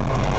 Stop!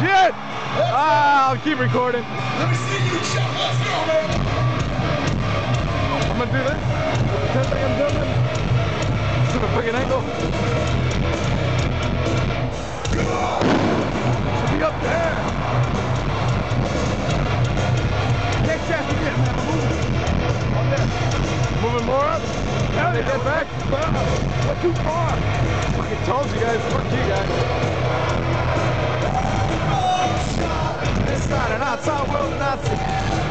shit! Ah, I'll keep recording. Let me see you jump. Let's go, man. I'm gonna do this. Pretend like I'm jumping. It's at a freaking angle. Should be up there. Next chance we get, man. Moving. On there. Moving more up. Now they get back. Wow. Not too far. I fucking told you guys. Fuck you guys not an outside will Nazi.